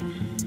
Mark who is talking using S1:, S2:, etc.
S1: you